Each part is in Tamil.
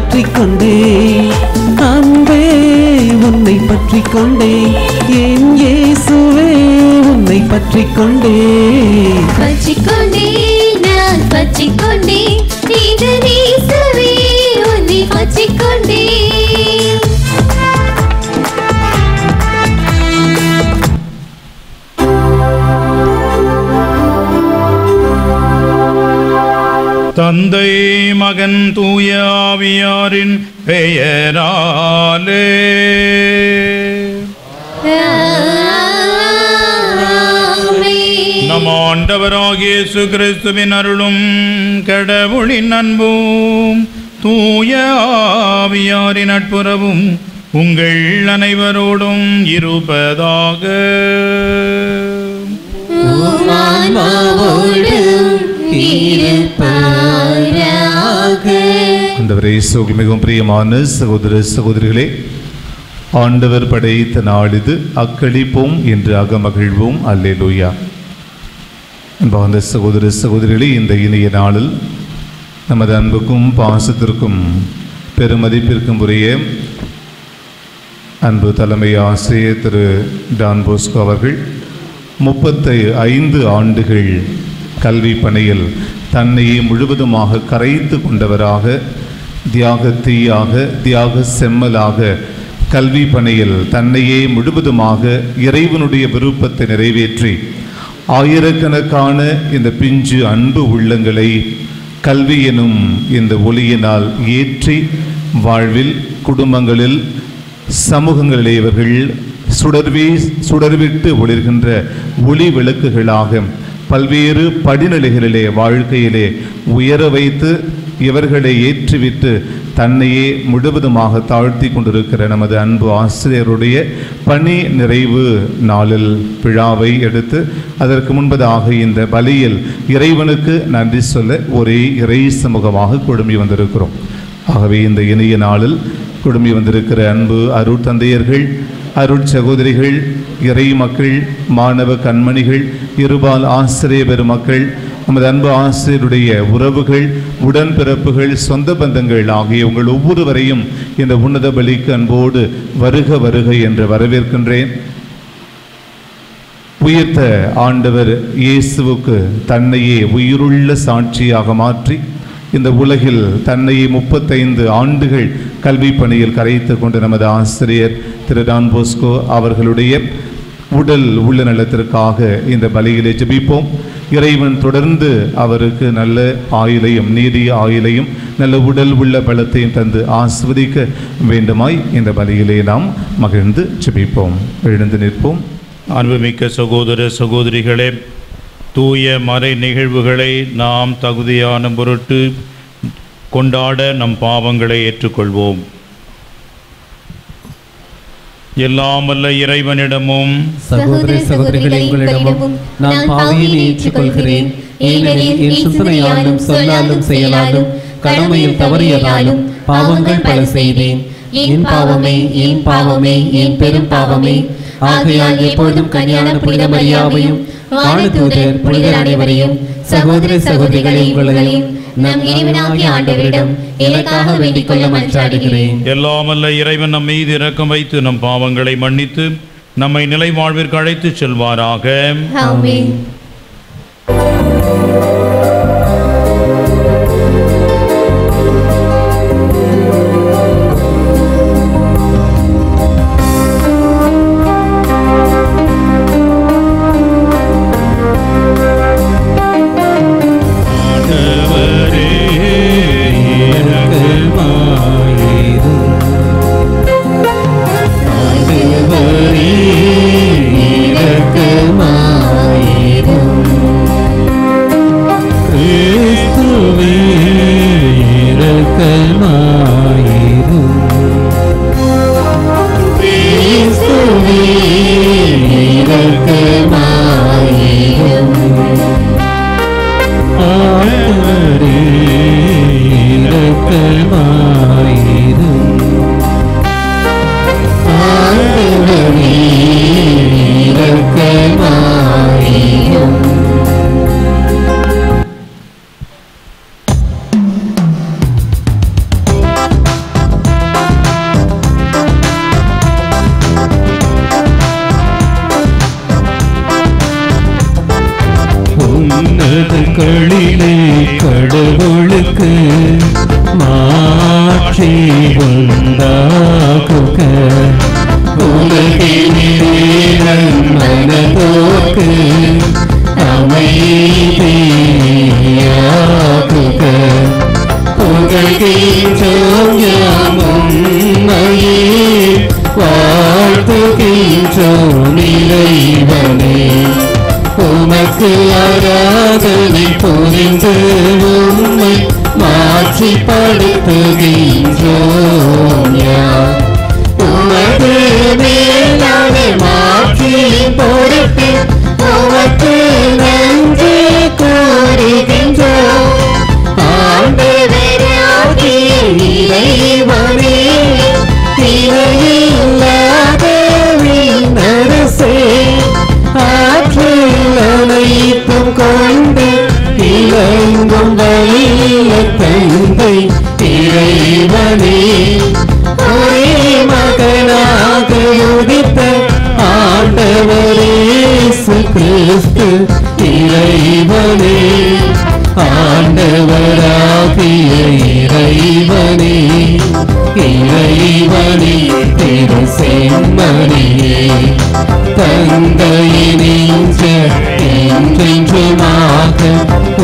உன்னை பற்றிக் அன்பே உன்னை பற்றிக் கொண்டேன் என் இயேசுவே உன்னை பற்றிக் கொண்டேன் பற்றிக்கொண்டே நான் பற்றிக்கொண்டே இந்த தந்தை மகன் தூய ஆவியாரின் பெயராலே. நம் ஆண்டவராகிய கிறிஸ்துவின் அருளும் கடவுளின் அன்பும் தூய ஆவியாரின் நட்புறவும் உங்கள் அனைவரோடும் இருப்பதாக மிகவும் பிரியமான சகோதர சகோதரிகளே ஆண்டவர் படைத்த நாளிது அக்களிப்போம் என்று அகமகிழ்வோம். அல்லேலூயா. அன்பார்ந்த சகோதர சகோதரிகளே இந்த இனிய நாளில் நமது அன்புக்கும் பாசத்திற்கும் பெருமதிப்பிற்கும் உரிய அன்பு தலைமை ஆசிரியர் திரு டான் போஸ்கோ அவர்கள் முப்பத்தி ஐந்து ஆண்டுகள் கல்வி பணியில் தன்னையே முழுவதுமாக கரைத்து கொண்டவராக தியாக தீயாக தியாக செம்மலாக கல்வி பணியில் தன்னையே முழுவதுமாக இறைவனுடைய விருப்பத்தை நிறைவேற்றி ஆயிரக்கணக்கான இந்த பிஞ்சு அன்பு உள்ளங்களை கல்வி எனும் இந்த ஒளியினால் ஏற்றி வாழ்வில் குடும்பங்களில் சமூகங்களிலே இவர்கள் சுடர்வே சுடர்விட்டு ஒளிர்கின்ற ஒளி விளக்குகளாக பல்வேறு படிநிலைகளிலே வாழ்க்கையிலே உயர வைத்து இவர்களை ஏற்றிவிட்டு தன்னையே முழுவதுமாக தாழ்த்தி கொண்டிருக்கிற நமது அன்பு ஆசிரியருடைய பணி நிறைவு நாளில் விழாவை எடுத்து அதற்கு முன்பதாக இந்த பலியில் இறைவனுக்கு நன்றி சொல்ல ஒரே இறை சமூகமாக குழுமி வந்திருக்கிறோம். ஆகவே இந்த இனிய நாளில் குடும்பி வந்திருக்கிற அன்பு அருள் தந்தையர்கள் அருட் சகோதரிகள் இறை மக்கள் மாணவ கண்மணிகள் இருபால் ஆசிரிய பெருமக்கள் நமது அன்பு ஆசிரியருடைய உறவுகள் உடன்பிறப்புகள் சொந்த பந்தங்கள் ஆகிய உங்கள் ஒவ்வொருவரையும் இந்த உன்னத பலிக்கு அன்போடு வருக வருக என்று வரவேற்கின்றேன். உயர்த்த ஆண்டவர் இயேசுவுக்கு தன்னையே உயிருள்ள சாட்சியாக மாற்றி இந்த உலகில் தன்னை முப்பத்தைந்து ஆண்டுகள் கல்வி பணியில் கரைத்து கொண்ட நமது ஆசிரியர் திரு டான் போஸ்கோ அவர்களுடைய உடல் உள்ள நலத்திற்காக இந்த பலியிலே ஜபிப்போம். இறைவன் தொடர்ந்து அவருக்கு நல்ல ஆயுளையும் நீடிய ஆயுளையும் நல்ல உடல் உள்ள பலத்தையும் தந்து ஆஸ்வதிக்க வேண்டுமாய் இந்த பலியிலே நாம் மகிழ்ந்து ஜபிப்போம். எழுந்து நிற்போம். அன்புமிக்க சகோதர சகோதரிகளே தூய மறை நிகழ்வுகளை நாம் தகுதியான பொருட்டு கொண்டாட நம் பாவங்களை ஏற்றுக்கொள்வோம். எல்லாம் வல்ல இறைவனிடமும் சகோதர சகோதரிகளே உங்களிடமும் நான் பாவியை ஏற்றுக்கொள்கிறேன். ஏனெனில் என் சிந்தனையாலும் சொல்லாலும் செயலாலும் கடமையில் தவறியதாலும் பாவங்கள் பல செய்தேன் என் பாவமே என் பாவமே என் பெரும் பாவமே. ஆகையால் எப்பொழுதும் கன்னியான புனித மரியாவையும் வானதூதர் புனிதர் அனைவரையும் சகோதர சகோதரிகளை உங்களையும் நம் இறைவனாகிய ஆண்டவரிடம் எனக்காக வேண்டிக் கொள்ள மன்றாடுகிறேன். எல்லாமல்ல இறைவன் நம் மீது இரக்கம் வைத்து நம் பாவங்களை மன்னித்து நம்மை நிலை வாழ்விற்கு அழைத்துச் செல்வாராக. ஆமென். இறைவனே ஒரே மகனாக உதித்த ஆண்டவரேசு கிறிஸ்து இறைவனே. ஆண்டவராகிய இறைவனே இறைவனே திரு செம்மணியே தந்தையினின்ற என்றென்றுமாக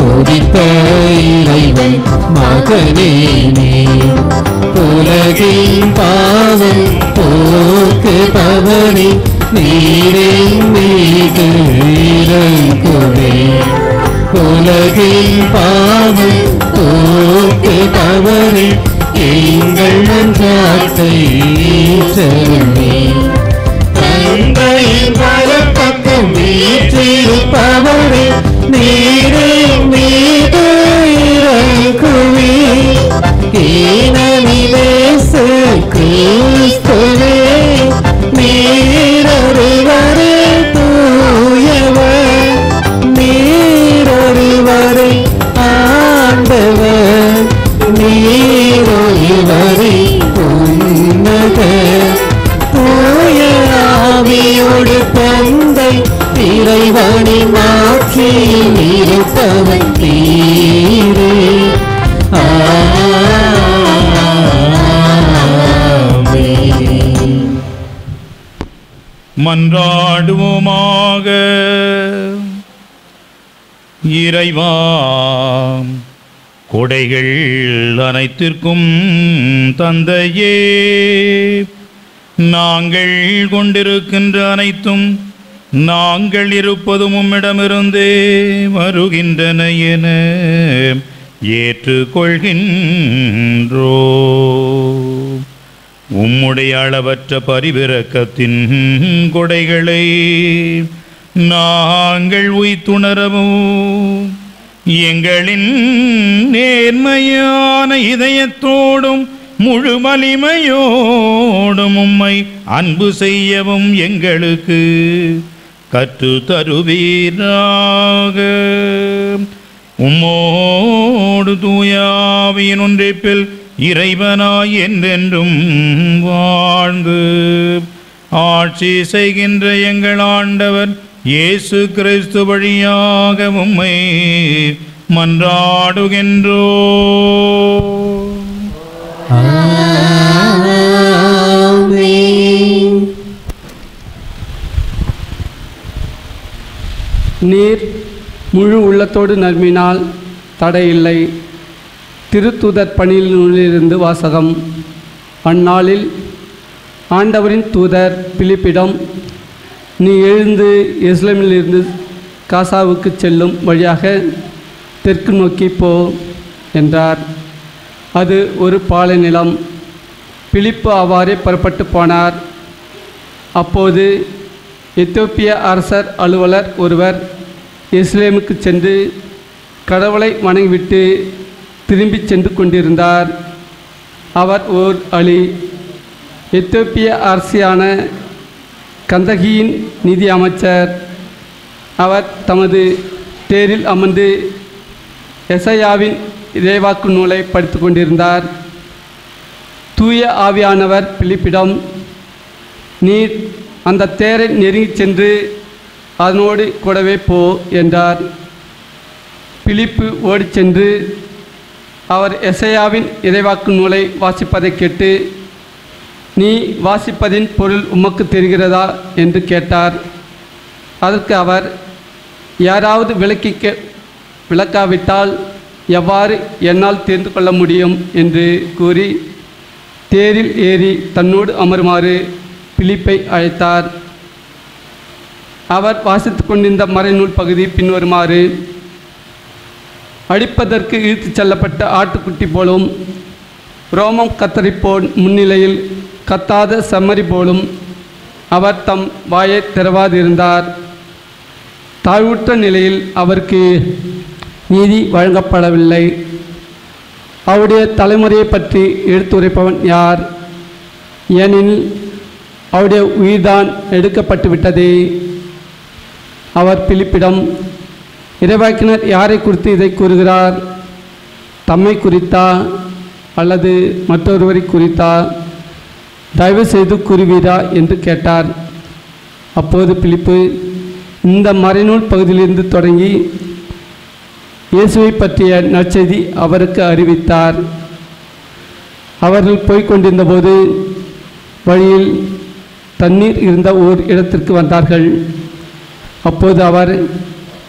உதித்த இறைவன் மகனே உலகின் பாவம் போக்கு பவனி நீரே மீது இறங்குவே உலகின் பாவம் போக்கு பவனி எங்கள் நன்றாத்தை ஈற்றருமே தந்தையின் பல வலப்பக்கம் வீற்றிருப்பவரே நீரே மீது இறங்குவே இருப்பவன் மன்றாடுவோமாக இறைவா கொடைகள் அனைத்திற்கும் தந்தையே. நாங்கள் கொண்டிருக்கின்ற அனைத்தும் நாங்கள் இருப்பதும் உம்மிடமிருந்தே வருகின்றன என ஏற்றுக்கொள்கின்றோ. உம்முடைய அளவற்ற பரிபிறக்கத்தின் கொடைகளை நாங்கள் உய்த்துணரவும். எங்களின் நேர்மையான இதயத்தோடும் முழு வலிமையோடும் உம்மை அன்பு செய்யவும் எங்களுக்கு கற்று தருவீராக உம்மோடு தூயாவியின் ஒன்றிப்பில் இறைவனாய் என்றென்றும் வாழ்ந்து ஆட்சி செய்கின்ற எங்கள் ஆண்டவர் இயேசு கிறிஸ்து வழியாக உம்மை மன்றாடுகின்றோ நீர் முழு உள்ளத்தோடு நம்பினால் தடையில்லை. திருத்தூதர் பணியிலிருந்து வாசகம். அந்நாளில் ஆண்டவரின் தூதர் பிலிப்பிடம் நீ எழுந்து இஸ்லாமிலிருந்து காசாவுக்கு செல்லும் வழியாக தெற்கு நோக்கி போ என்றார். அது ஒரு பாலை நிலம். பிலிப்பு அவ்வாறே புறப்பட்டு போனார். அப்போது எத்தியோப்பிய அரசர் அலுவலர் ஒருவர் எருசலேமுக்கு சென்று கடவுளை வணங்கிவிட்டு திரும்பிச் சென்று கொண்டிருந்தார். அவர் ஓர் அலி. எத்தோப்பிய அரசியான கந்தகியின் நிதி அமைச்சர். அவர் தமது தேரில் அமர்ந்து எசையாவின் இறைவாக்கு நூலை படித்து கொண்டிருந்தார். தூய ஆவியானவர் பிலிப்பிடம் நீர் அந்த தேரை நெருங்கிச் சென்று அதனோடு கூடவே போ என்றார். பிலிப்பு ஓடிச் சென்று அவர் எசையாவின் இறைவாக்கு நூலை வாசிப்பதைக் கேட்டு நீ வாசிப்பதின் பொருள் உமக்கு தெரிகிறதா? என்று கேட்டார். அதற்கு அவர் யாராவது விளக்கிக்க விளக்காவிட்டால் எவ்வாறு என்னால் தெரிந்து கொள்ள முடியும்? என்று கூறி தேரில் ஏறி தன்னோடு அமருமாறு பிலிப்பை அழைத்தார். அவர் வாசித்து கொண்டிருந்த மறைநூல் பகுதி பின்வருமாறு. அடிப்பதற்கு இழுத்துச் செல்லப்பட்ட ஆட்டுக்குட்டி போலும் ரோமம் கத்தரிப்போன் முன்னிலையில் கத்தாத செம்மறி போலும் அவர் தம் வாயை திறவாதிருந்தார். தாழ்வுற்ற நிலையில் அவருக்கு நீதி வழங்கப்படவில்லை. அவருடைய தலைமுறையை பற்றி எடுத்துரைப்பவன் யார்? ஏனெனில் அவருடைய உயிர்தான் எடுக்கப்பட்டுவிட்டதே. அவர் பிலிப்பிடம் இறைவாக்கினர் யாரை குறித்து இதை கூறுகிறார்? தம்மை குறித்தா? அல்லது மற்றொருவரை குறித்தா? தயவு செய்து கூறுவீரா? என்று கேட்டார். அப்போது பிலிப்பு இந்த மறைநூல் பகுதியிலிருந்து தொடங்கி இயேசுவை பற்றிய நற்செய்தி அவருக்கு அறிவித்தார். அவர்கள் போய்க்கொண்டிருந்தபோது வழியில் தண்ணீர் இருந்த ஓர் இடத்திற்கு வந்தார்கள். அப்போது அவர்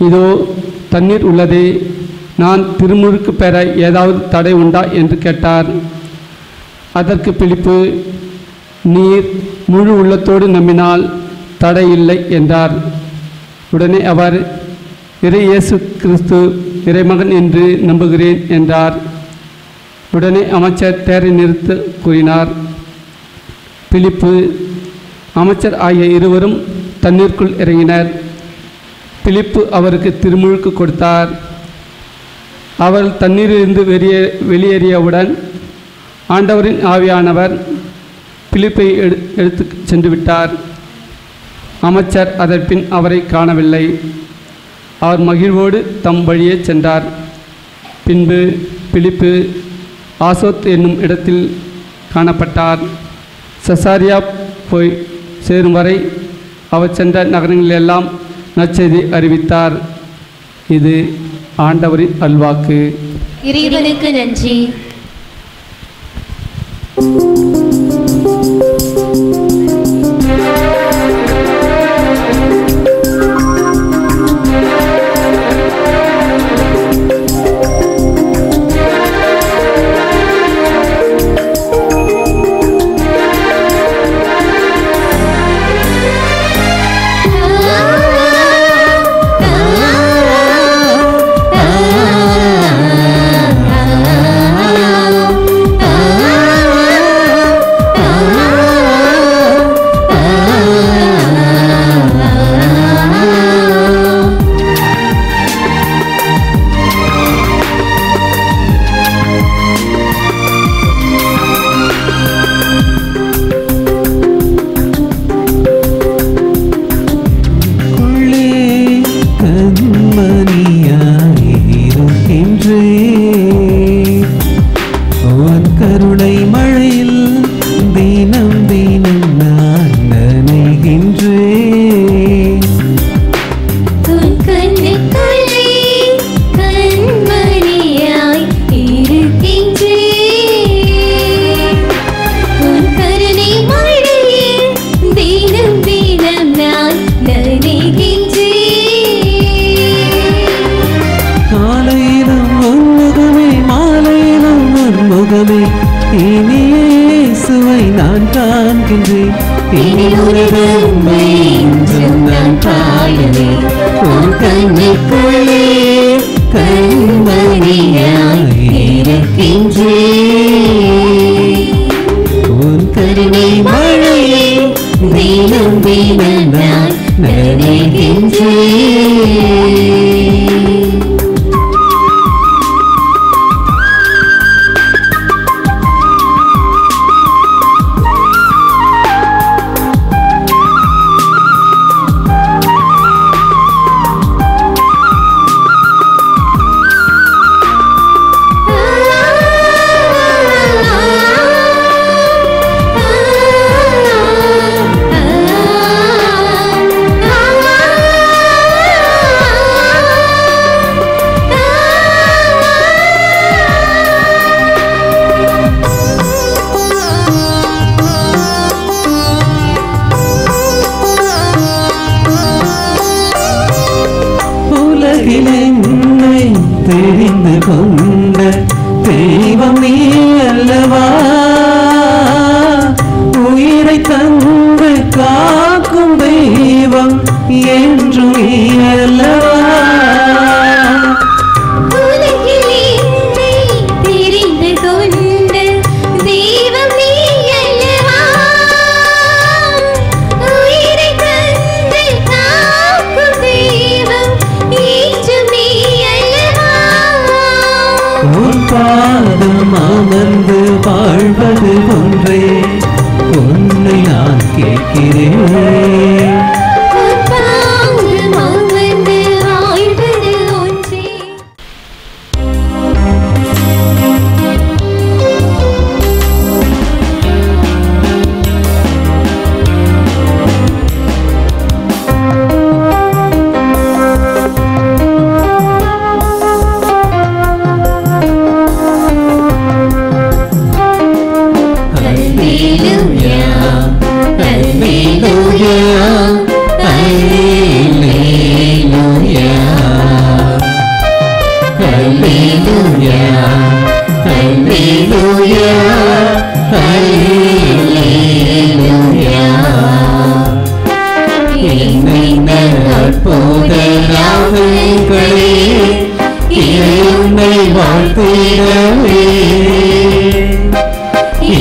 இதோ தண்ணீர் உள்ளதே நான் திருமுழுக்கு பெற ஏதாவது தடை உண்டா? என்று கேட்டார். அதற்கு பிலிப்பு நீர் முழு உள்ளத்தோடு நம்பினால் தடை இல்லை என்றார். உடனே அவர் இறை இயேசு கிறிஸ்து இறைமகன் என்று நம்புகிறேன் என்றார். உடனே அமைச்சர் தேரை நிறுத்த கூறினார். பிலிப்பு அமைச்சர் ஆகிய இருவரும் தண்ணீருக்குள் இறங்கினர். பிலிப்பு அவருக்கு திருமுழுக்கு கொடுத்தார். அவர் தண்ணீரிலிருந்து வெளியே வெளியேறியவுடன் ஆண்டவரின் ஆவியானவர் பிலிப்பை எடு எடுத்து சென்று விட்டார் அமைச்சர் அதற்பின் அவரை காணவில்லை. அவர் மகிழ்வோடு தம் வழியே சென்றார். பின்பு பிலிப்பு ஆசோத் என்னும் இடத்தில் காணப்பட்டார். சசாரியா போய் சேரும் வரை அவர் சென்ற நகரங்களெல்லாம் நற்செய்தி அறிவித்தார். இது ஆண்டவரின் அல்வாக்கு. இறைவனுக்கு நன்றி.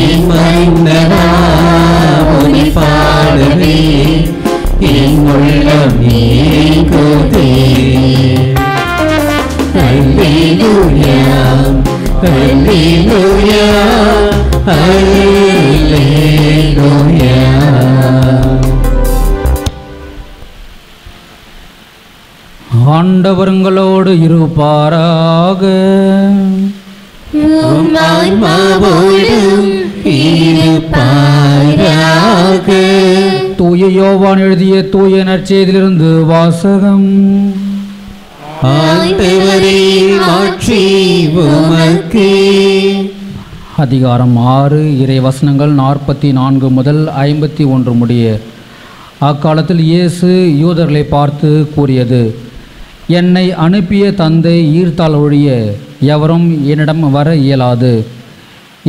என் மன்னவா உன்னை பாடவே என் உள்ளம் ஏங்குதே அல்லேலூயா அல்லேலூயா அல்லேலூயா ஆண்டவருங்களோடு இருப்பாராக. உம் ஆன்மாவோடும் இருப்பாராக தூய யோவான் எழுதிய தூய நற்செய்தியிலிருந்து வாசகம். அதிகாரம் ஆறு இறை வசனங்கள் நாற்பத்தி நான்கு முதல் ஐம்பத்தி ஒன்று முடிய. அக்காலத்தில் இயேசு யூதர்களை பார்த்து கூறியது என்னை அனுப்பிய தந்தை ஈர்த்தால் ஒழிய எவரும் என்னிடம் வர இயலாது.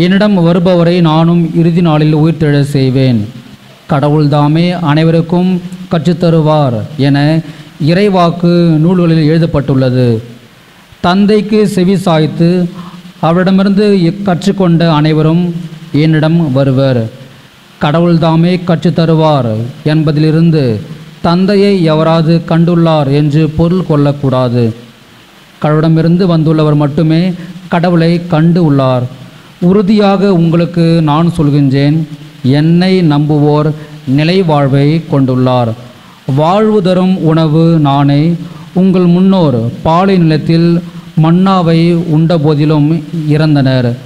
என்னிடம் வருபவரை நானும் இறுதி நாளில் உயிர்த்தெழ செய்வேன். கடவுள்தாமே அனைவருக்கும் கற்றுத்தருவார் என இறைவாக்கு நூல்களில் எழுதப்பட்டுள்ளது. தந்தைக்கு செவி சாய்த்து அவரிடமிருந்து கற்றுக்கொண்ட அனைவரும் என்னிடம் வருவர். கடவுள்தாமே கற்றுத்தருவார் என்பதிலிருந்து தந்தையை எவராது கண்டுள்ளார் என்று பொருள் கொள்ளக்கூடாது. கடவுளிடமிருந்து வந்துள்ளவர் மட்டுமே கடவுளை கண்டு உள்ளார். உறுதியாக உங்களுக்கு நான் சொல்கின்றேன் என்னை நம்புவோர் நிலை வாழ்வை கொண்டுள்ளார். வாழ்வு தரும் உணவு நானே உங்கள் முன்னோர் பாலை நிலத்தில் மன்னாவை உண்ட போதிலும் இறந்தனர்.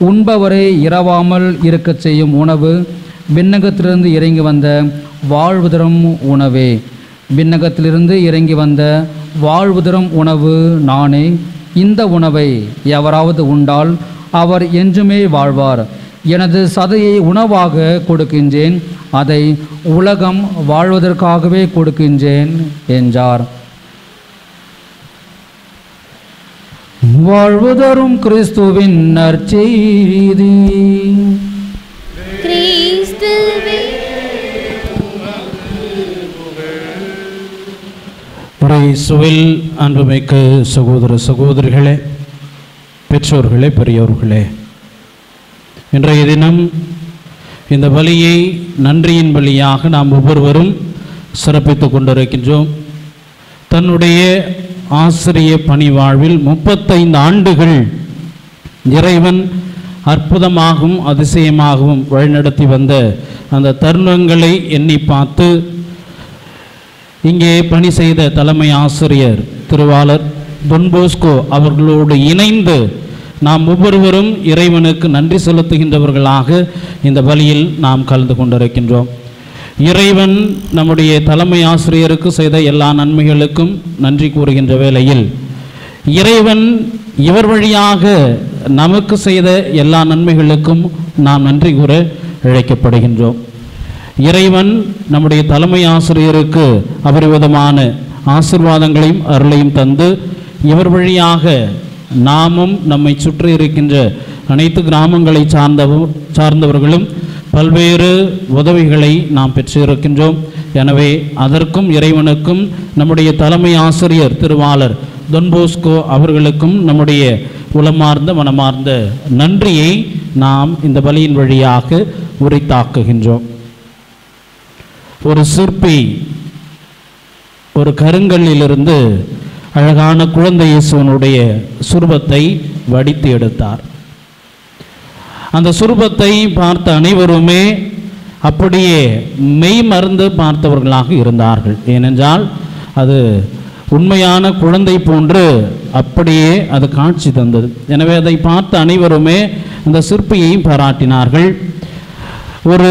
உண்பவரை இரவாமல் இருக்கச் செய்யும் உணவு விண்ணகத்திலிருந்து இறங்கி வந்த வாழ்வுதரும் உணவே. விண்ணகத்திலிருந்து இறங்கி வந்த வாழ்வுதரும் உணவு நானே இந்த உணவை எவராவது உண்டால் அவர் என்றுமே வாழ்வார். எனது சதையை உணவாக கொடுக்கின்றேன் அதை உலகம் வாழ்வதற்காகவே கொடுக்கின்றேன் என்றார். வாழ்வுதரும் கிறிஸ்துவின் நற்செய்தி. அன்புமிக்க சகோதர சகோதரிகளே பெற்றோர்களே பெரியோர்களே இன்றைய தினம் இந்த பலியை நன்றியின் பலியாக நாம் ஒவ்வொருவரும் சிறப்பித்து கொண்டிருக்கின்றோம். தன்னுடைய ஆசிரிய பணி வாழ்வில் முப்பத்தைந்து ஆண்டுகள் இறைவன் அற்புதமாகவும் அதிசயமாகவும் வழிநடத்தி வந்த அந்த தருணங்களை எண்ணி பார்த்து இங்கே பணி செய்த தலைமை ஆசிரியர் திருவாளர் பொன்போஸ்கோ அவர்களோடு இணைந்து நாம் ஒவ்வொருவரும் இறைவனுக்கு நன்றி செலுத்துகின்றவர்களாக இந்த பலியில் நாம் கலந்து கொண்டிருக்கின்றோம். இறைவன் நம்முடைய தலைமை ஆசிரியருக்கு செய்த எல்லா நன்மைகளுக்கும் நன்றி கூறுகின்ற வேளையில் இறைவன் இவர் வழியாக நமக்கு செய்த எல்லா நன்மைகளுக்கும் நாம் நன்றி கூற இழைக்கப்படுகின்றோம் இறைவன் நம்முடைய தலைமை ஆசிரியருக்கு அபரிவிதமான ஆசிர்வாதங்களையும் அருளையும் தந்து இவர் வழியாக நாமும் நம்மை சுற்றி இருக்கின்ற அனைத்து கிராமங்களை சார்ந்தவ சார்ந்தவர்களும் பல்வேறு உதவிகளை நாம் பெற்றிருக்கின்றோம். எனவே அதற்கும் இறைவனுக்கும் நம்முடைய தலைமை ஆசிரியர் திருவாளர் தொன்போஸ்கோ அவர்களுக்கும் நம்முடைய உளமார்ந்த மனமார்ந்த நன்றியை நாம் இந்த பலியின் வழியாக உரித்தாக்குகின்றோம். ஒரு சிற்பி ஒரு கருங்கல்லிலிருந்து அழகான குழந்தை இயேசுவனுடைய சுரூபத்தை வடித்து எடுத்தார். அந்த சுரூபத்தை பார்த்த அனைவருமே அப்படியே மெய் மருந்து பார்த்தவர்களாக இருந்தார்கள். ஏனென்றால் அது உண்மையான குழந்தை போன்று அப்படியே அது காட்சி தந்தது. எனவே அதை பார்த்த அனைவருமே அந்த சிற்பியையும் பாராட்டினார்கள். ஒரு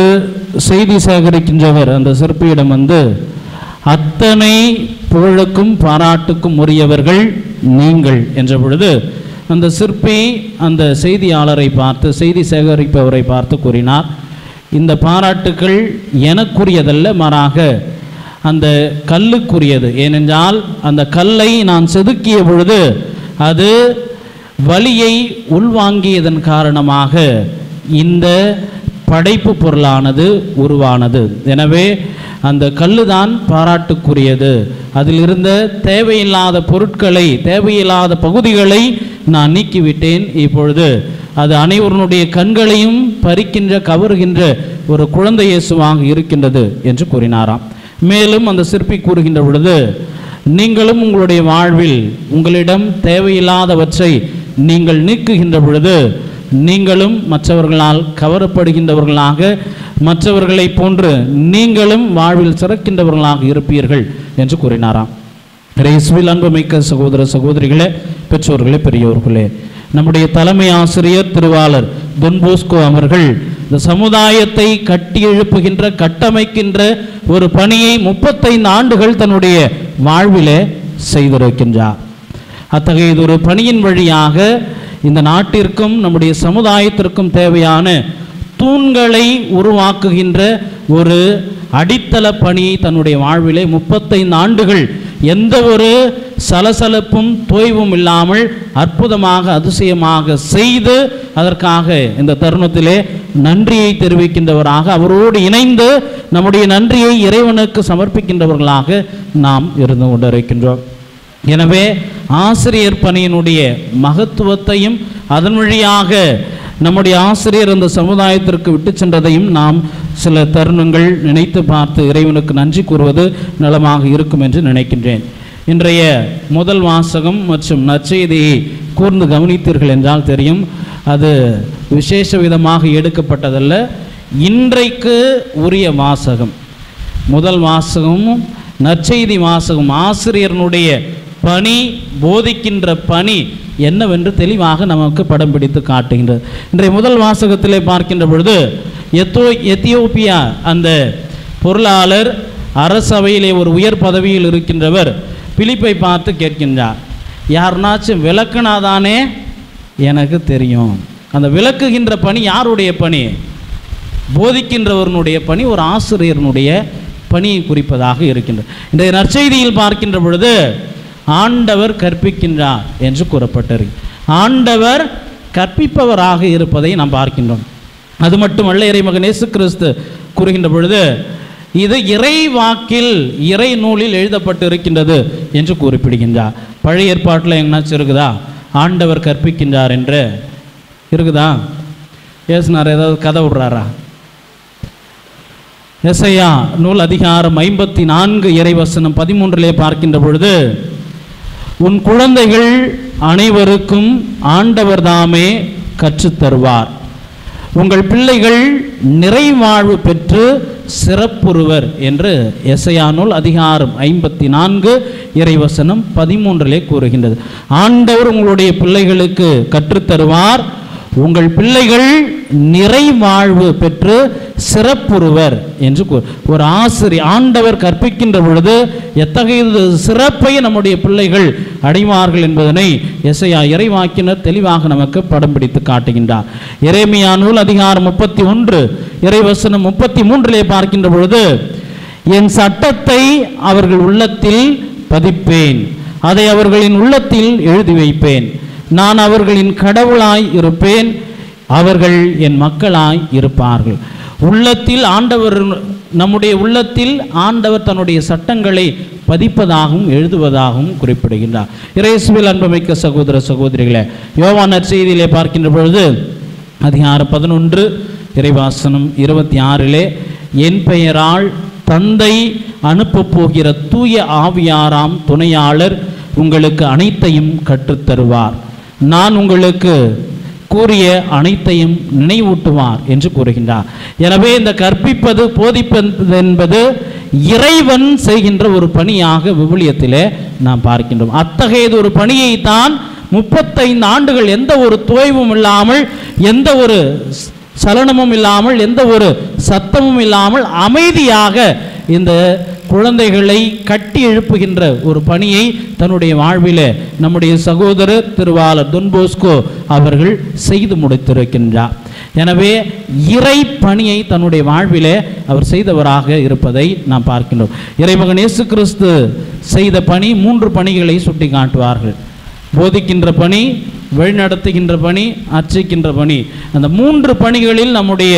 செய்தி சேகரிக்கின்றவர் அந்த சிற்பியிடம் வந்து அத்தனை புகழுக்கும் பாராட்டுக்கும் உரியவர்கள் நீங்கள் என்ற பொழுது அந்த சிற்பி அந்த செய்தியாளரை பார்த்து செய்தி சேகரிப்பவரை பார்த்து கூறினார் இந்த பாராட்டுக்கள் எனக்குரியதல்ல மாறாக அந்த கல்லுக்குரியது. ஏனென்றால் அந்த கல்லை நான் செதுக்கிய பொழுது அது வலியை உள்வாங்கியதன் காரணமாக இந்த படைப்பு பொருளானது உருவானது. எனவே அந்த கல்லுதான் பாராட்டுக்குரியது. அதில் இருந்த தேவையில்லாத பொருட்களை தேவையில்லாத பகுதிகளை நான் நீக்கிவிட்டேன் இப்பொழுது. அது அனைவருடைய கண்களையும் பறிக்கின்ற கவருகின்ற ஒரு குழந்தை இயேசுவாக இருக்கின்றது என்று கூறினாராம். மேலும் அந்த சிற்பி கூறுகின்ற பொழுது நீங்களும் உங்களுடைய வாழ்வில் உங்களிடம் தேவையில்லாதவற்றை நீங்கள் நீக்குகின்ற பொழுது நீங்களும் மற்றவர்களால் கவரப்படுகின்றவர்களாக மற்றவர்களைப் போன்று நீங்களும் வாழ்வில் சிறக்கின்றவர்களாக இருப்பீர்கள் என்று கூறினாராம். இயேசுவில் அன்புமிக்க சகோதர சகோதரிகளே பெற்றோர்களே பெரியோர்களே நம்முடைய தலைமை ஆசிரியர் திருவாளர் தொன்போஸ்கோ அவர்கள் இந்த சமுதாயத்தை கட்டி எழுப்புகின்ற கட்டமைக்கின்ற ஒரு பணியை முப்பத்தைந்து ஆண்டுகள் தன்னுடைய வாழ்விலே செய்திருக்கின்றார். அத்தகைய ஒரு பணியின் வழியாக இந்த நாட்டிற்கும் நம்முடைய சமுதாயத்திற்கும் தேவையான தூண்களை உருவாக்குகின்ற ஒரு அடித்தள பணியை தன்னுடைய வாழ்விலே முப்பத்தைந்து ஆண்டுகள் எந்த ஒரு சலசலப்பும் தொய்வும் இல்லாமல் அற்புதமாக அதிசயமாக செய்து அதற்காக இந்த தருணத்திலே நன்றியை தெரிவிக்கின்றவராக அவரோடு இணைந்து நம்முடைய நன்றியை இறைவனுக்கு சமர்ப்பிக்கின்றவர்களாக நாம் இருந்து கொண்டிருக்கின்றோம். எனவே ஆசிரியர் பணியினுடைய மகத்துவத்தையும் அதன் வழியாக நம்முடைய ஆசிரியர் அந்த சமுதாயத்திற்கு விட்டு சென்றதையும் நாம் சில தருணங்கள் நினைத்து பார்த்து இறைவனுக்கு நன்றி கூறுவது நலமாக இருக்கும் என்று நினைக்கின்றேன். இன்றைய முதல் வாசகம் மற்றும் நற்செய்தியை கூர்ந்து கவனித்தீர்கள் என்றால் தெரியும். அது விசேஷ விதமாக எடுக்கப்பட்டதல்ல. இன்றைக்கு உரிய வாசகம். முதல் வாசகமும் நற்செய்தி வாசகம் ஆசிரியர்னுடைய பணி போதிக்கின்ற பணி என்னவென்று தெளிவாக நமக்கு படம் பிடித்து காட்டுகின்றது. இன்றைய முதல் வாசகத்திலே பார்க்கின்ற பொழுது எத்தோ எத்தியோப்பியா அந்த பொருளாளர் அரசவையிலே ஒரு உயர் பதவியில் இருக்கின்றவர் பிலிப்பை பார்த்து கேட்கின்றார் யாருனாச்சும் விளக்குனாதானே எனக்கு தெரியும். அந்த விளக்குகின்ற பணி யாருடைய பணி? போதிக்கின்றவருனுடைய பணி ஒரு ஆசிரியர்னுடைய பணியை குறிப்பதாக இருக்கின்றது. இன்றைய நற்செய்தியில் பார்க்கின்ற பொழுது ஆண்டவர் கற்பிக்கின்றார் என்று கூறப்பட்டிருக்கு ஆண்டவர் கற்பிப்பவராக இருப்பதை நாம் பார்க்கின்றோம். அது மட்டுமல்ல இறைமகன் இயேசு கிறிஸ்து கூறுகின்ற பொழுது இது இறை வாக்கில் இறை நூலில் எழுதப்பட்டு இருக்கின்றது என்று குறிப்பிடுகின்றார். பழைய ஏற்பாட்டில் எங்கனாச்சும் இருக்குதா? ஆண்டவர் கற்பிக்கின்றார் என்று. இருக்குதா? ஏசுனார் ஏதாவது கதை விடுறாரா? எஸ்ஐயா நூல் அதிகாரம் ஐம்பத்தி நான்கு இறைவசனம் பதிமூன்றிலே பார்க்கின்ற பொழுது உன் குழந்தைகள் அனைவருக்கும் ஆண்டவர் தாமே கற்றுத் தருவார் உங்கள் பிள்ளைகள் நிறைவாழ்வு பெற்று சிறப்புறுவர் என்று எசையானுள் நூல் அதிகாரம் ஐம்பத்தி நான்கு இறைவசனம் பதிமூன்றிலே கூறுகின்றது. ஆண்டவர் உங்களுடைய பிள்ளைகளுக்கு கற்றுத்தருவார். உங்கள் பிள்ளைகள் நிறைவாழ்வு பெற்று சிறப்புறுவர் என்று ஒரு ஆசிரியர் ஆண்டவர் கற்பிக்கின்ற பொழுது எத்தகைய சிறப்பை நம்முடைய பிள்ளைகள் அடைவார்கள் என்பதனை எசையா இறைவாக்கினர் தெளிவாக நமக்கு படம் பிடித்து காட்டுகின்றார். இறைமையா நூல் அதிகாரம் முப்பத்தி ஒன்று இறைவசனம் முப்பத்தி மூன்றிலே பார்க்கின்ற பொழுது என் சட்டத்தை அவர்கள் உள்ளத்தில் பதிப்பேன் அதை அவர்களின் உள்ளத்தில் எழுதி வைப்பேன் நான் அவர்களின் கடவுளாய் இருப்பேன் அவர்கள் என் மக்களாய் இருப்பார்கள். உள்ளத்தில் ஆண்டவர் நம்முடைய உள்ளத்தில் ஆண்டவர் தன்னுடைய சட்டங்களை பதிப்பதாகவும் எழுதுவதாகவும் குறிப்பிடுகின்றார். இறைசுவில் அன்புமிக்க சகோதர சகோதரிகளை யோவான் நற்செய்தியிலே பார்க்கின்ற பொழுது அதிகாரம் பதினொன்று இறைவாசனம் இருபத்தி ஆறிலே என் பெயரால் தந்தை அனுப்பப் போகிற தூய ஆவியாராம் துணையாளர் உங்களுக்கு அனைத்தையும் கற்றுத்தருவார். நான் உங்களுக்கு கூறிய அனைத்தையும் நினைவூட்டுவார் என்று கூறுகின்றார். எனவே இந்த கற்பிப்பது போதிப்பது என்பது இறைவன் செய்கின்ற ஒரு பணியாக விவிலியத்திலே நாம் பார்க்கின்றோம். அத்தகையது ஒரு பணியை தான் முப்பத்தைந்து ஆண்டுகள் எந்த ஒரு தோய்வும் இல்லாமல் எந்த ஒரு சலனமும் இல்லாமல் எந்த ஒரு சத்தமும் இல்லாமல் அமைதியாக இந்த குழந்தைகளை கட்டி எழுப்புகின்ற ஒரு பணியை தன்னுடைய வாழ்விலே நம்முடைய சகோதரர் திருவாளர் துன்போஸ்கோ அவர்கள் செய்து முடித்திருக்கின்றார். எனவே இறை பணியை தன்னுடைய வாழ்விலே அவர் செய்தவராக இருப்பதை நாம் பார்க்கின்றோம். இறைமகன் இயேசு கிறிஸ்து செய்த பணி மூன்று பணிகளை சுட்டி காட்டுவார்கள் போதிக்கின்ற பணி வழிநடத்துகின்ற பணி அர்ச்சிக்கின்ற பணி. அந்த மூன்று பணிகளில் நம்முடைய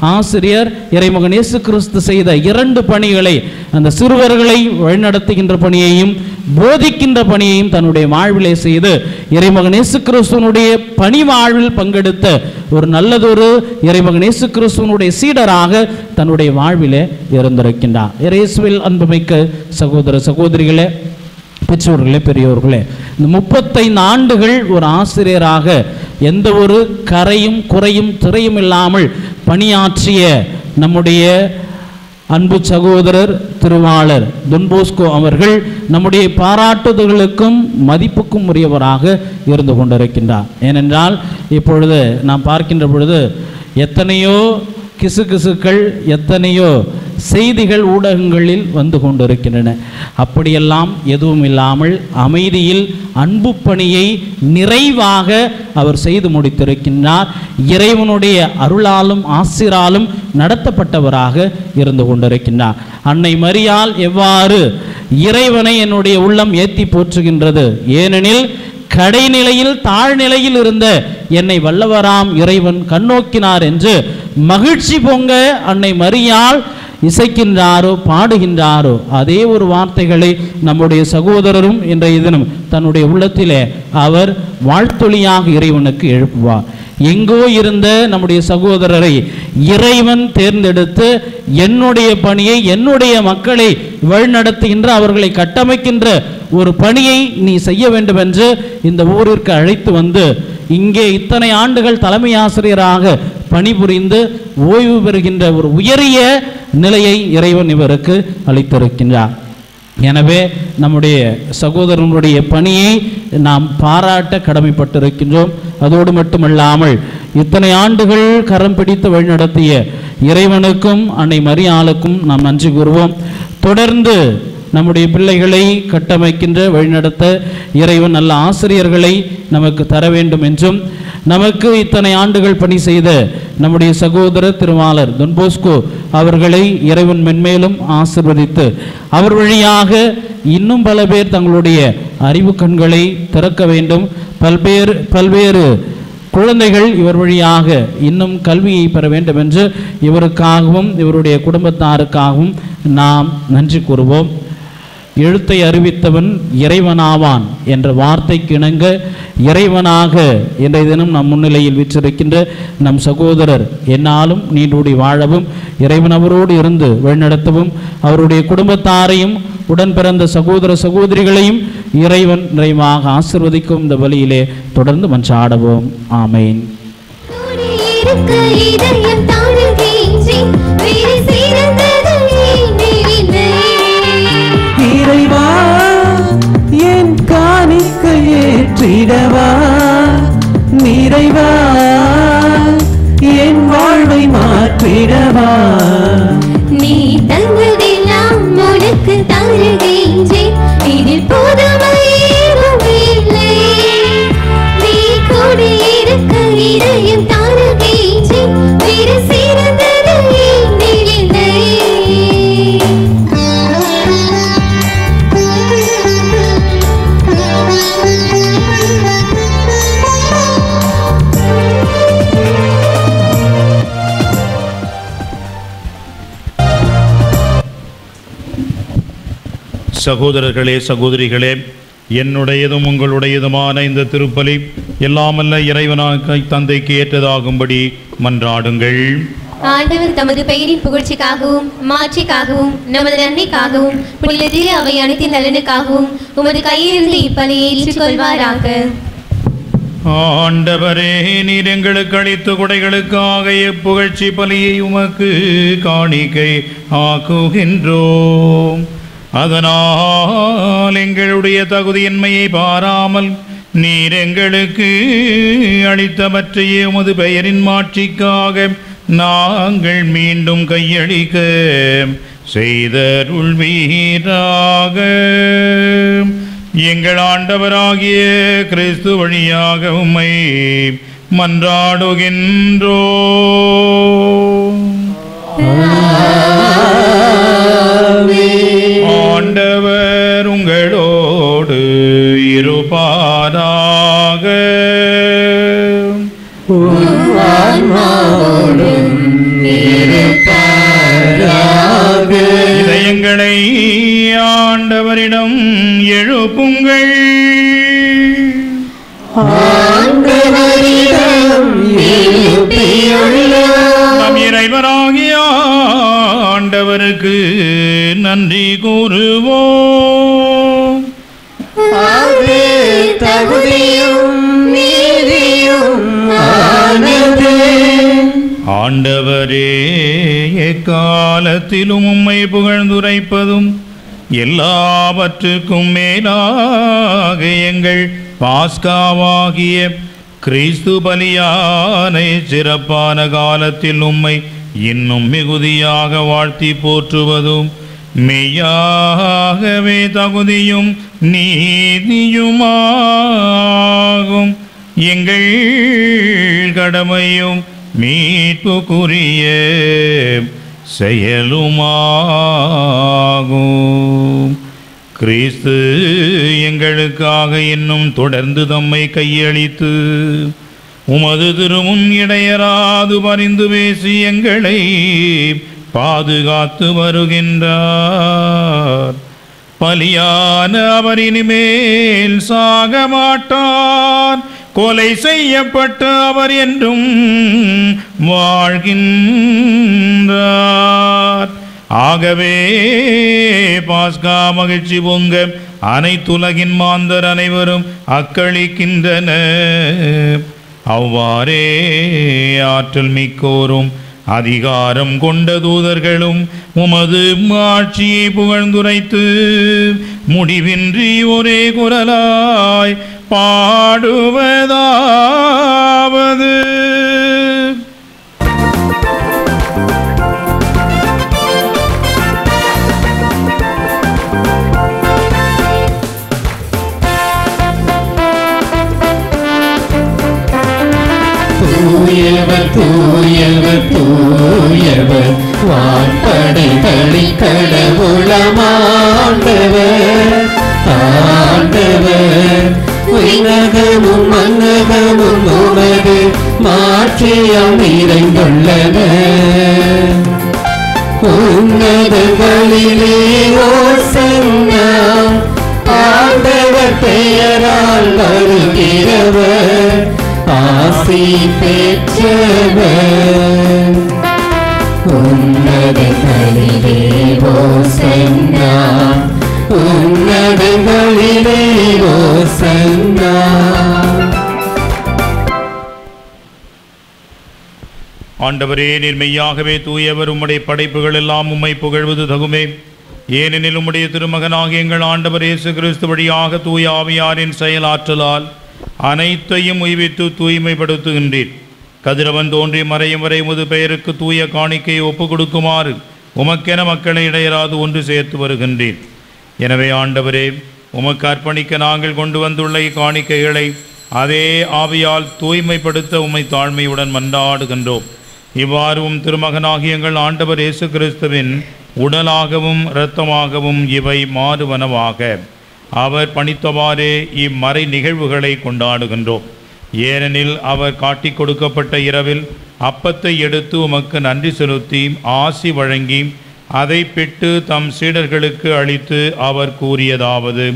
ஆசிரியர் இறைமகன் இயேசு கிறிஸ்து செய்த இரண்டு பணிகளை அந்த சிறுவர்களை வழிநடத்துகின்ற பணியையும் போதிக்கின்ற பணியையும் தன்னுடைய வாழ்விலே செய்து இறைமகன் இயேசு கிறிஸ்துவனுடைய பணி வாழ்வில் பங்கெடுத்த ஒரு நல்லதொரு இறைமகன் இயேசு கிறிஸ்துவனுடைய சீடராக தன்னுடைய வாழ்விலே இருந்திருக்கின்றார். இறைசுவில் அன்புமிக்க சகோதர சகோதரிகளே பெற்றோர்களே பெரியோர்களே இந்த முப்பத்தைந்து ஆண்டுகள் ஒரு ஆசிரியராக எந்த ஒரு கரையும் குறையும் திரையும் இல்லாமல் பணியாற்றிய நம்முடைய அன்பு சகோதரர் திருவாளர் துன்போஸ்கோ அவர்கள் நம்முடைய பாராட்டுதல்களுக்கும் மதிப்புக்கும் உரியவராக இருந்து கொண்டிருக்கின்றார். ஏனென்றால் இப்பொழுது நாம் பார்க்கின்ற பொழுது எத்தனையோ கிசுகிசுக்கள் எத்தனையோ செய்திகள் ஊடகங்களில் வந்து கொண்டிருக்கின்றன. அப்படியெல்லாம் எதுவும் இல்லாமல் அமைதியில் அன்பு பணியை நிறைவாக அவர் செய்து முடித்திருக்கின்றார். இறைவனுடைய அருளாலும் ஆசிராலும் நடத்தப்பட்டவராக இருந்து கொண்டிருக்கின்றார். அன்னை மரியால் எவ்வாறு இறைவனை என்னுடைய உள்ளம் ஏத்தி போற்றுகின்றது? ஏனெனில் கடைநிலையில் தாழ்நிலையில் இருந்த என்னை வல்லவராம் இறைவன் கண்ணோக்கினார் என்று மகிழ்ச்சி பொங்க அன்னை மரியாள் இசைக்கின்றாரோ பாடுகின்றாரோ அதே ஒரு வார்த்தைகளை நம்முடைய சகோதரரும் இன்றைய தினம் தன்னுடைய உள்ளத்திலே அவர் வாழ்த்தொழியாக இறைவனுக்கு எழுப்புவார். எங்கோ இருந்த நம்முடைய சகோதரரை இறைவன் தேர்ந்தெடுத்து என்னுடைய பணியை என்னுடைய மக்களை வழிநடத்துகின்ற அவர்களை கட்டமைக்கின்ற ஒரு பணியை நீ செய்ய வேண்டும் என்று இந்த ஊரிற்கு அழைத்து வந்து இங்கே இத்தனை ஆண்டுகள் தலைமை ஆசிரியராக பணிபுரிந்து ஓய்வு பெறுகின்ற ஒரு உயரிய நிலையை இறைவன் இவருக்கு அளித்திருக்கின்றார். எனவே நம்முடைய சகோதரனுடைய பணியை நாம் பாராட்ட கடமைப்பட்டிருக்கின்றோம். அதோடு மட்டுமல்லாமல் இத்தனை ஆண்டுகள் கரம் பிடித்து வழிநடத்திய இறைவனுக்கும் அன்னை மரியாளுக்கும் நாம் நன்றி கூறுவோம். தொடர்ந்து நம்முடைய பிள்ளைகளை கட்டமைக்கின்ற வழிநடத்த இறைவன் நல்ல ஆசிரியர்களை நமக்கு தர வேண்டும் என்றும் நமக்கு இத்தனை ஆண்டுகள் பணி செய்த நம்முடைய சகோதரர் திருமாலர் தொன்போஸ்கோ அவர்களை இறைவன் மென்மேலும் ஆசிர்வதித்து அவர் வழியாக இன்னும் பல பேர் தங்களுடைய அறிவு கண்களை திறக்க வேண்டும். பல்வேறு பல்வேறு குழந்தைகள் இவர் வழியாக இன்னும் கல்வியை பெற வேண்டும் என்று இவருக்காகவும் இவருடைய குடும்பத்தாருக்காகவும் நாம் நன்றி கூறுவோம். எழுத்தை அறிவித்தவன் இறைவனாவான் என்ற வார்த்தைக்கு இணங்க இறைவனாக இன்றைய தினம் நம் முன்னிலையில் வீற்றிருக்கின்ற நம் சகோதரர் என்னாலும் நீண்டூடி வாழவும் இறைவன் அவரோடு இருந்து வழிநடத்தவும் அவருடைய குடும்பத்தாரையும் உடன் பிறந்த சகோதர சகோதரிகளையும் இறைவன் நிறைவாக ஆசிர்வதிக்கும் இந்த வழியிலே தொடர்ந்து மன்றாடவும். ஆமேன். ஏற்றிடவா நிறைவா? என் வாழ்வை மாற்றிடவா? நீ தந்ததெல்லாம் உனக்கு தருகின்றேன் சகோதரர்களே சகோதரிகளே என்னுடையதும் உங்களுடையதுமான இந்த திருப்பலி எல்லாமல்ல இறைவனாக தந்தைக்கு ஏற்றதாகும்படி மன்றாடுங்கள். ஆண்டவர் தமது பெயரின் புகழ்ச்சிக்காகவும் மாட்சிக்காகவும் நமது நன்மைக்காகவும் புனித திரு அவை அனைத்தின் நலனுக்காகவும் உமது கையிலிருந்து இப்பலியை ஏற்றுக்கொள்வாராக. ஆண்டவரே நீர் எங்களுக்கு அளித்த கொடைகளுக்காக புகழ்ச்சி பலியை உமக்கு காணிக்கை ஆக்குகின்றோம். அதனால் எங்களுடைய தகுதியின்மையை பாராமல் நீர் எங்களுக்கு அளித்தவற்றையே உமது பெயரின் மாட்சிக்காக நாங்கள் மீண்டும் கையளிக்க செய்தருள்வீராக எங்கள் ஆண்டவராகிய கிறிஸ்து வழியாக உம்மை மன்றாடுகின்றோ இதயங்களை ஆண்டவரிடம் எழுப்புங்கள். நம் இறைவராகிய ஆண்டவருக்கு நன்றி கூறுவோம். தகுதியும் ஆண்டவரே எக்காலத்திலும் உம்மை புகழ்ந்துரைப்பதும் எல்லாவற்றுக்கும் மேலாக எங்கள் பாஸ்காவாகிய கிறிஸ்து பலியானை சிறப்பான காலத்தில் உம்மை இன்னும் மிகுதியாக வாழ்த்தி போற்றுவதும் மெய்யாகவே தகுதியும் நீதியுமாகும். எங்கள் கடமையும் மீட்புக்குரிய செயலுமாகும். கிறிஸ்து எங்களுக்காக இன்னும் தொடர்ந்து தம்மை கையளித்து உமது திருமுன் இடையராது பரிந்து பேசி எங்களை பாதுகாத்து வருகின்றார். பலியான அவரின் மேல் சாக மாட்டார் கொலை செய்யப்பட்ட அவர் என்றும் வாழ்கின்றார். ஆகவே பாஸ்கா மகிழ்ச்சி பொங்க அனைத்துலகின் மாந்தர் அனைவரும் அக்களிக்கின்றனர் அவ்வாறே ஆற்றல் மிக்கோரும் அதிகாரம் கொண்ட தூதர்களும் உமது ஆட்சியை புகழ்ந்துரைத்து முடிவின்றி ஒரே குரலாய் பாடுவதாவது. தூயவர் தூயவர் தூயவர் வான்படைகளின் கடவுளமாண்டவர். ஆண்டவர் விண்ணகமும் மன்னகமும் உமது மாற்றியம் நிறைந்துள்ளன உன்னதங்களிலே ஓசன்னா ஆண்டவர் பெயரால் வருகிறவர் ஆசி பெற்றவர். உன்னதங்களிலே ஓசன்னா உன்னதங்களிலே ஓசன்னா. ஆண்டவரே நீர் மெய்யாகவே தூயவர் உம்முடைய படைப்புகள் எல்லாம் உம்மை புகழ்வது தகுமே. ஏனெனில் உம்முடைய திருமகனாக எங்கள் ஆண்டவர் இயேசு கிறிஸ்து வழியாக தூய ஆவியாரின் செயலாற்றலால் அனைத்தையும் உய்வித்து தூய்மைப்படுத்துகின்றீர். கதிரவன் தோன்றி மறையும் வரை முது பெயருக்கு தூய காணிக்கையை ஒப்புக் கொடுக்குமாறு உமக்கென மக்களை இடையராது ஒன்று சேர்த்து வருகின்றேன். எனவே ஆண்டவரே உமக்கு அர்ப்பணிக்க நாங்கள் கொண்டு வந்துள்ள இக்காணிக்கைகளை அதே ஆவியால் தூய்மைப்படுத்த உம்மை தாழ்மையுடன் மன்றாடுகின்றோம். இவ்வாறு உம் திருமகனாகிய எங்கள் ஆண்டவர் இயேசு கிறிஸ்துவின் உடலாகவும் இரத்தமாகவும் இவை மாறுவனவாக. அவர் பணித்தவாறே இம்மறை நிகழ்வுகளை கொண்டாடுகின்றோம். ஏனெனில் அவர் காட்டி கொடுக்கப்பட்ட இரவில் அப்பத்தை எடுத்து உமக்கு நன்றி செலுத்தி ஆசி வழங்கி அதை பெற்று தம் சீடர்களுக்கு அளித்து அவர் கூறியதாவது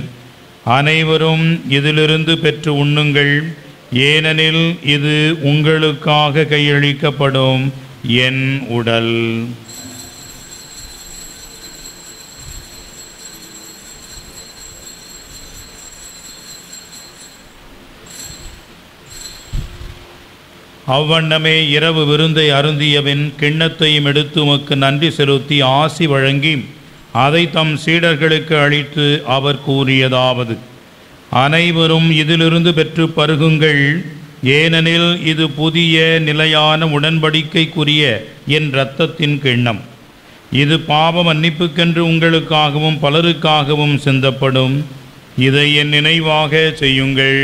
அனைவரும் இதிலிருந்து பெற்று உண்ணுங்கள். ஏனெனில் இது உங்களுக்காக கையளிக்கப்படும் என் உடல். அவ்வண்ணமே இரவு விருந்தை அருந்தியவின் கிண்ணத்தையும் எடுத்து உமக்கு நன்றி செலுத்தி ஆசி வழங்கி அதை தம் சீடர்களுக்கு அளித்து அவர் கூறியதாவது. அனைவரும் இதிலிருந்து பெற்று பருகுங்கள். ஏனெனில் இது புதிய நிலையான உடன்படிக்கைக்குரிய என் இரத்தத்தின் கிண்ணம். இது பாவ மன்னிப்புக்கென்று உங்களுக்காகவும் பலருக்காகவும் சிந்தப்படும். இதை என் நினைவாக செய்யுங்கள்.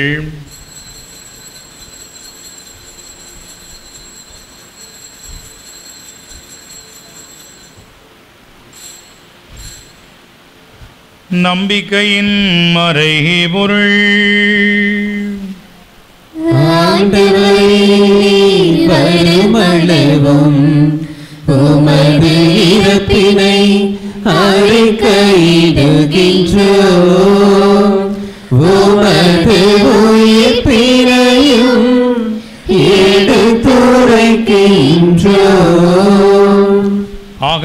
நம்பிக்கையின் மறை பொருள் வருமளவும் உமது இறப்பினை அறிக்கையிடுகின்றோ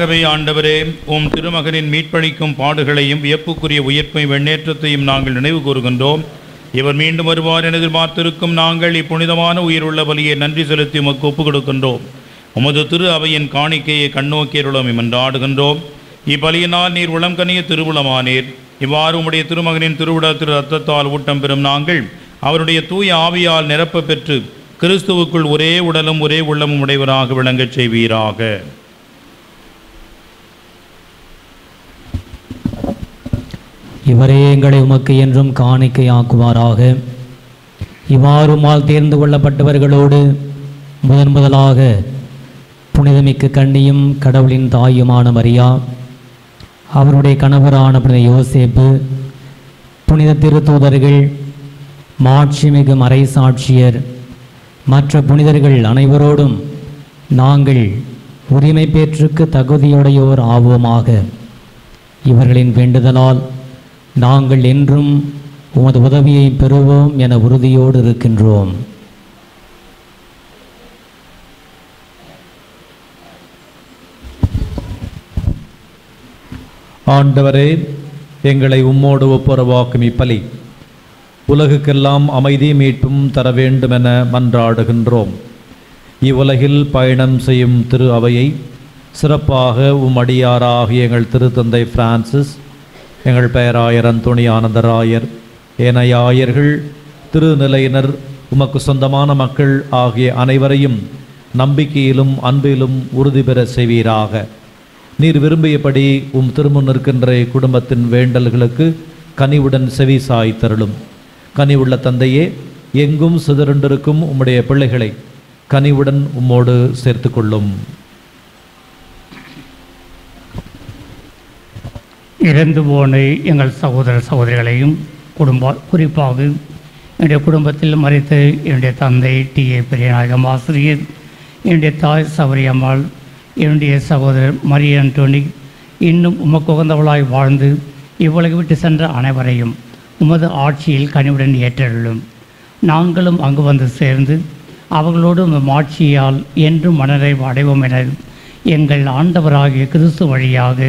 ஆகவே ஆண்டவரே உம் திருமகனின் மீட்பளிக்கும் பாடுகளையும் வியப்புக்குரிய உயிர்ப்பை வெண்ணேற்றத்தையும் நாங்கள் நினைவு கூறுகின்றோம். இவர் மீண்டும் வருவார் என எதிர்பார்த்திருக்கும் நாங்கள் இப்புனிதமான உயிருள்ள பலியை நன்றி செலுத்தி உமக்கு ஒப்புக் கொடுக்கின்றோம். உமது திரு அவையின் காணிக்கையை கண்ணோக்கியருளம் என்றாடுகின்றோம் இப்பலியினால் நீர் உளம் கனிய திருவுளமானீர். இவ்வாறு உம்முடைய திருமகனின் திருவிழா திரு ரத்தத்தால் ஊட்டம் பெறும் நாங்கள் அவருடைய தூய ஆவியால் நிரப்ப பெற்று கிறிஸ்துவுக்குள் ஒரே உடலும் ஒரே உள்ளமும் உடையவராக விளங்கச் செய்வீராக. இவரே எங்களை உமக்கு என்றும் காணிக்கையாக்குவாராக. இவ்வாறு உம்மால் தேர்ந்து கொள்ளப்பட்டவர்களோடு முதன் முதலாக புனிதமிக்க கண்ணியும் கடவுளின் தாயுமான மரியா அவருடைய கணவரான புனித யோசேப்பு புனித திருத்தூதர்கள் மாட்சிமிகு மறைசாட்சியர் மற்ற புனிதர்கள் அனைவரோடும் நாங்கள் உரிமை பேற்றுக்கு தகுதியுடையோர் ஆவோமாக. இவர்களின் வேண்டுதலால் நாங்கள் என்றும் உமது உதவியை பெறுவோம் என உறுதியோடு இருக்கின்றோம். ஆண்டவரே எங்களை உம்மோடு ஒப்புரவாக்கும் இப்பலி உலகுக்கெல்லாம் அமைதி மீட்பும் தர வேண்டுமென மன்றாடுகின்றோம். இவ்வுலகில் பயணம் செய்யும் திரு அவையை சிறப்பாக உம் அடியாராகிய எங்கள் திருத்தந்தை பிரான்சிஸ் எங்கள் பெயராயர் அந்தோணி ஆனந்தராயர். ஏனையாயர்கள் திருநிலையினர் உமக்கு சொந்தமான மக்கள் ஆகிய அனைவரையும் நம்பிக்கையிலும் அன்பிலும் உறுதி பெற செய்வீராக. நீர் விரும்பியபடி உம் திருமுன் நிற்கின்ற குடும்பத்தின் வேண்டல்களுக்கு கனிவுடன் செவி சாய்த்தருளும் கனிவுள்ள தந்தையே எங்கும் சிதறுண்டிருக்கும் உம்முடைய பிள்ளைகளை கனிவுடன் உம்மோடு சேர்த்துக்கொள்ளும் இறந்து போன எங்கள் சகோதர சகோதரிகளையும் குடும்ப குறிப்பாக என்னுடைய குடும்பத்தில் மறைத்த என்னுடைய தந்தை டி. ஏ. பெரியநாயகம் ஆசிரியர் என்னுடைய தாய் சபரி அம்மாள் என்னுடைய சகோதரர் மரிய ஆண்டோனி இன்னும் உமக்கு உகந்தவளாய் வாழ்ந்து இவ்வளவு விட்டு சென்ற அனைவரையும் உமது ஆட்சியில் கனிவுடன் ஏற்றருளும். நாங்களும் அங்கு வந்து சேர்ந்து அவர்களோடு உம் ஆட்சியால் என்றும் மனநிறைவு அடைவோம் என எங்கள் ஆண்டவராகிய கிறிஸ்து வழியாக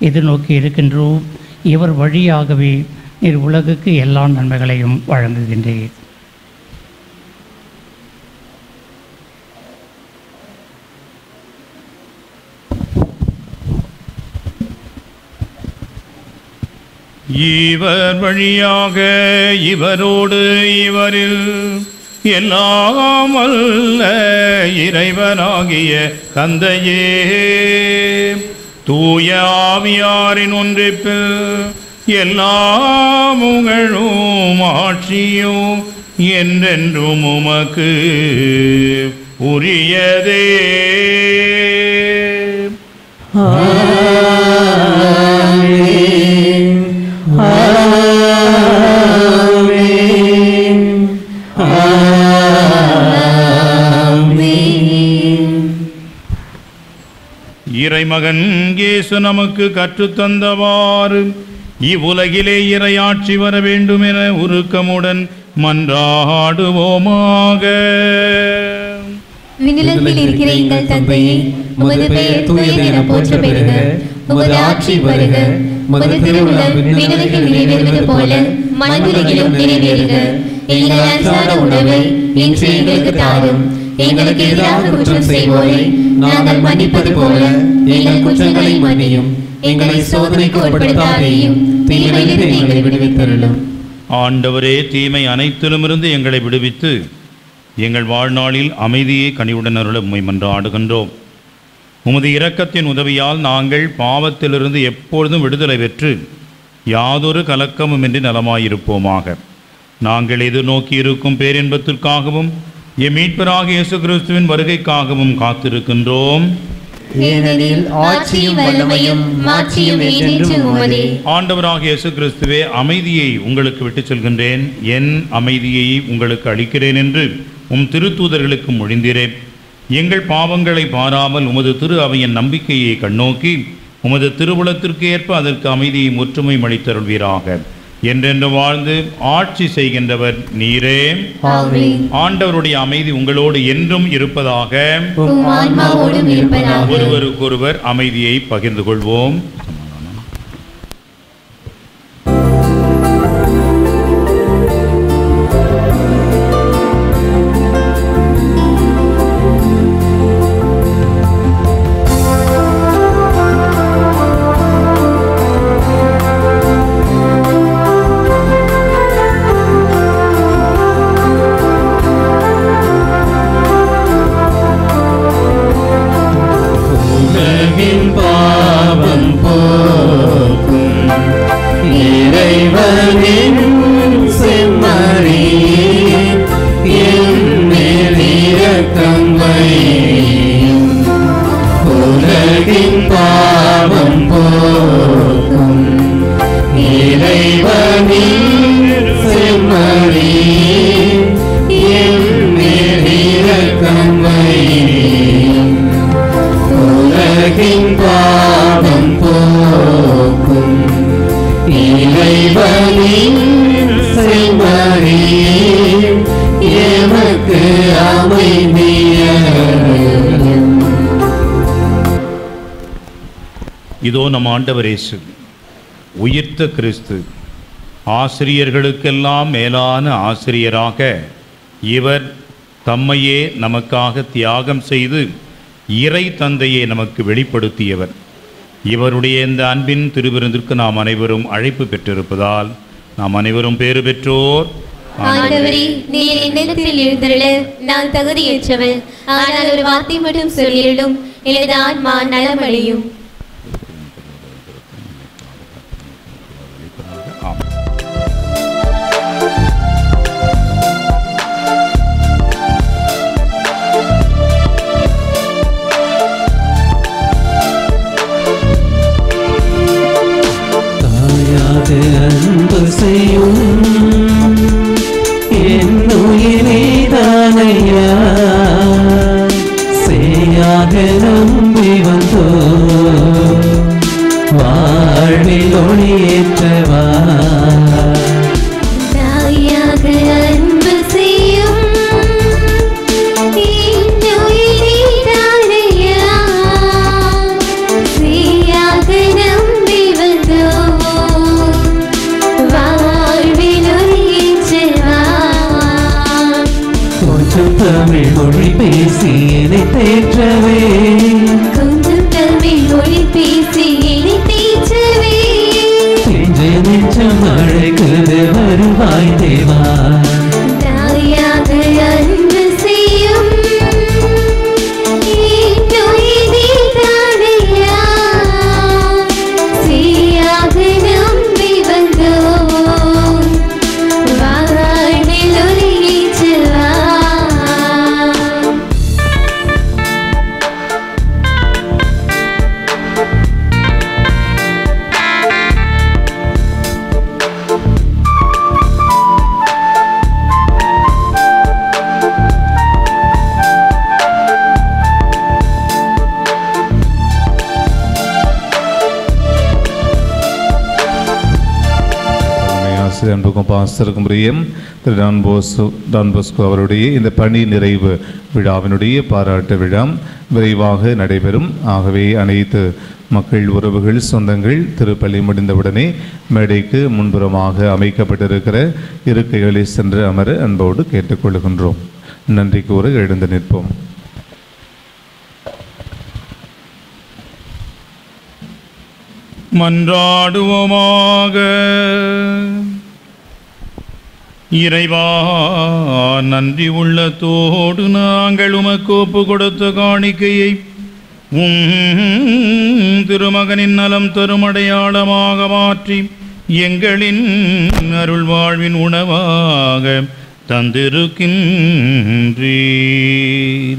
எதிர்நோக்கி இருக்கின்றோம். இவர் வழியாகவே நீர் உலகுக்கு எல்லா நன்மைகளையும் வழங்குகின்றீர் இவர் வழியாக இவரோடு இவரில் எல்லாம் அல்ல இறைவனாகிய தந்தையே. தூய ஆவியாரின் ஒன்றிப்பில் எல்லா புகழும் ஆட்சியும் என்றென்றும் உமக்கு உரியதே. மகன் இயேசு நமக்கு கற்றுத்தந்தவாறு. இவ்வுலகிலே இரையாட்சி வர வேண்டும் என உருக்கமுடன் மன்றாடுவோமாக. விண்ணிலத்தில் இருக்கிற எங்கள் தந்தையே உமது பெயர் தூயது என போற்ற பெறுக உமது ஆட்சி வருக. உமது திருவுளம் விண்ணுலகில் நிறைவேறுவது போல மண்ணுலகிலும் நிறைவேறுக. எங்கள் அன்றாட உணவை இன்று எங்களுக்கு தாரும். எங்களுக்கு எதிராக குற்றம் செய்வோரை நாங்கள் மன்னிப்பது போல எங்கள் குற்றங்களை மன்னியும். எங்களை சோதனைக்கு உட்படுத்தாதேயும். தீமையிலிருந்து எங்களை விடுவித்தருளும். ஆண்டவரே தீமை அனைத்திலுமிருந்து எங்களை விடுவித்து எங்கள் வாழ்நாளில் அமைதியை கனிவுடன் அருள உம்மை மன்றாடுகின்றோம். உமது இரக்கத்தின் உதவியால் நாங்கள் பாவத்திலிருந்து எப்பொழுதும் விடுதலை பெற்று யாதொரு கலக்கமுமின்றி நலமாயிருப்போமாக. நாங்கள் எதிர்நோக்கி இருக்கும் பேரின்பத்திற்காகவும் எம் மீட்பராக இயேசு கிறிஸ்துவின் வருகைக்காகவும் காத்திருக்கின்றோம். ஏனெனில் ஆட்சியும் வல்லமையும் மாட்சியும் ஆண்டவராக இயேசு கிறிஸ்துவே அமைதியை உங்களுக்கு விட்டுச் செல்கின்றேன். என் அமைதியை உங்களுக்கு அளிக்கிறேன் என்று உம் திருத்தூதர்களுக்கு மொழிந்தீரேன். எங்கள் பாவங்களை பாராமல் உமது திரு அவையின் நம்பிக்கையை கண்ணோக்கி உமது திருவுளத்திற்கு ஏற்ப அதற்கு அமைதியை முற்றுமை அளித்தருள்வீராக. என்றென்று வாழ்ந்து ஆட்சி செய்கின்றவர் நீரே. ஆண்டவருடைய அமைதி உங்களோடு என்றும் இருப்பதாக. ஒருவருக்கொருவர் அமைதியை பகிர்ந்து கொள்வோம் ஆண்டவர் இயேசு உயிர்த்த கிறிஸ்து ஆசிரியர்களுக்கெல்லாம் மேலான ஆசிரியராக இவர் தம்மையே நமக்காக தியாகம் செய்து இறை தந்தையை நமக்கு வெளிப்படுத்தியவர். இவருடைய இந்த அன்பின் திருவிருந்திற்கு நாம் அனைவரும் அழைப்பு பெற்றிருப்பதால் நாம் அனைவரும் பேறு பெற்றோர். ஆண்டவரே நீர் என்னிடத்தில் எழுந்தருள நான் தகுதியற்றவன். ஆனால் ஒரு வார்த்தை மட்டும் சொல்லிடும் எனது ஆன்மா நலமடையும். ஆசிரியர் அன்புக்கும் பாஸ்தருக்கும் பிரியம் திரு டான் போசு டான் போஸ்கோ அவருடைய இந்த பணி நிறைவு விழாவினுடைய பாராட்டு விழா விரைவாக நடைபெறும். ஆகவே அனைத்து மக்கள் உறவுகள் சொந்தங்கள் திருப்பள்ளி முடிந்தவுடனே மேடைக்கு முன்புறமாக அமைக்கப்பட்டிருக்கிற இருக்கைகளை சென்று அமர அன்போடு கேட்டுக்கொள்கின்றோம். நன்றி கூற எழுந்து நிற்போம். மன்றாடுவோமாக இறைவா நன்றி உள்ளத்தோடு நாங்கள் உமக்கு ஒப்பு கொடுத்த காணிக்கையை உம் திருமகனின் நலம் தரும் அடையாளமாக மாற்றி எங்களின் அருள் வாழ்வின் உணவாக தந்திருக்கின்றீர்.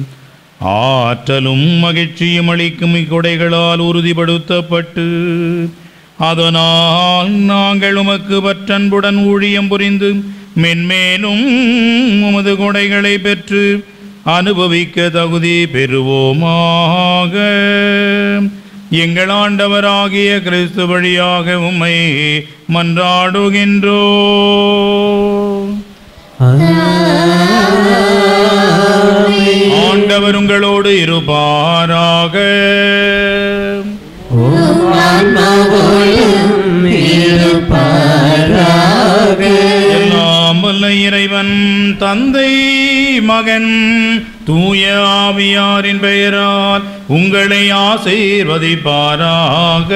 ஆற்றலும் மகிழ்ச்சியும் அளிக்கும் இக்கொடைகளால் உறுதிப்படுத்தப்பட்டு அதனால் நாங்கள் உமக்கு பற்றன்புடன் ஊழியம் புரிந்து மென்மேலும் உமது கொடைகளை பெற்று அனுபவிக்க தகுதி பெறுவோமாக. எங்கள் ஆண்டவராகிய கிறிஸ்து வழியாக உம்மை மன்றாடுகின்றோ. ஆண்டவர் உங்களோடு இருப்பாராக. வல்ல இறைவன் தந்தை மகன் தூய ஆவியாரின் பெயரால் உங்களை ஆசீர்வதிப்பாராக.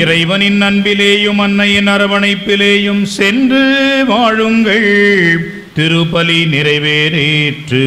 இறைவனின் அன்பிலேயும் அன்னையின் அரவணைப்பிலேயும் சென்று வாழுங்கள் திருப்பலி நிறைவேறேற்று.